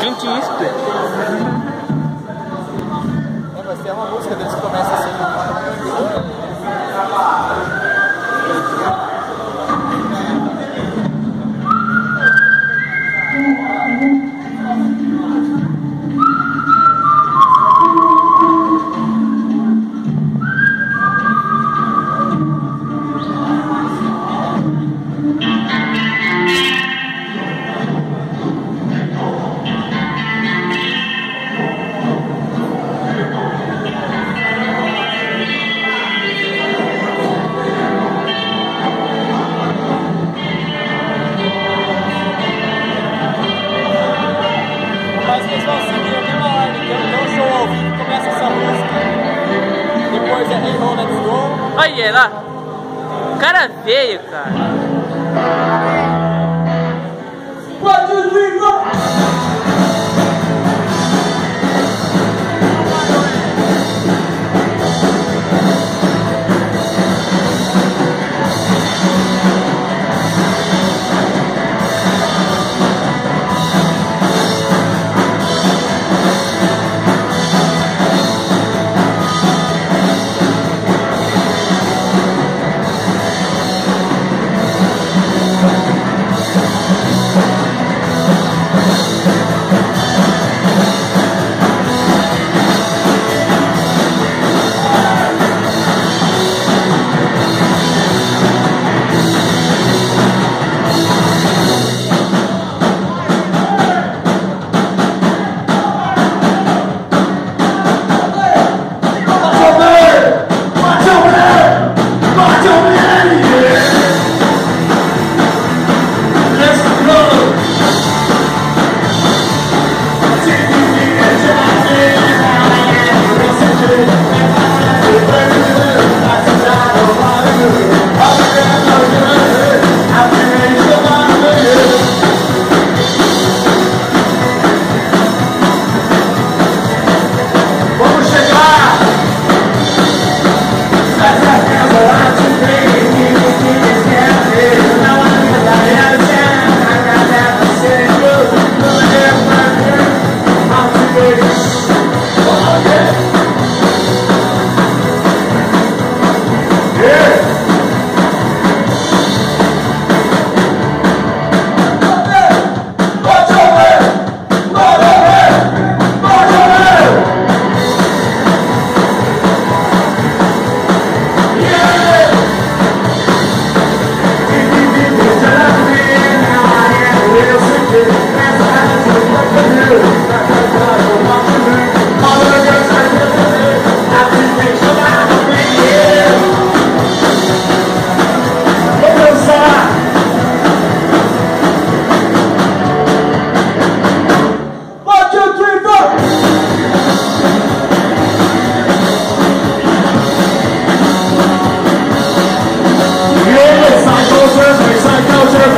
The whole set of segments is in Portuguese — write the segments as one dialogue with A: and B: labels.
A: Clint Eastwood.
B: É, mas tem uma música deles que começa assim.
A: Olha lá. O cara veio, cara.
C: culture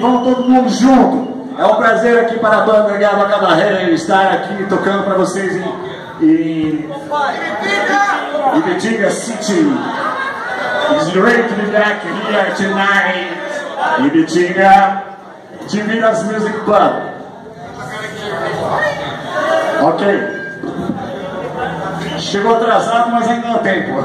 C: vamos todo mundo junto. É um prazer aqui para a banda Gaba Cabarreira estar aqui tocando para vocês em, em Ibitinga City. It's great to be back here tonight. Ibitinga Divinas Music Club. Ok. Chegou atrasado, mas ainda dá tempo.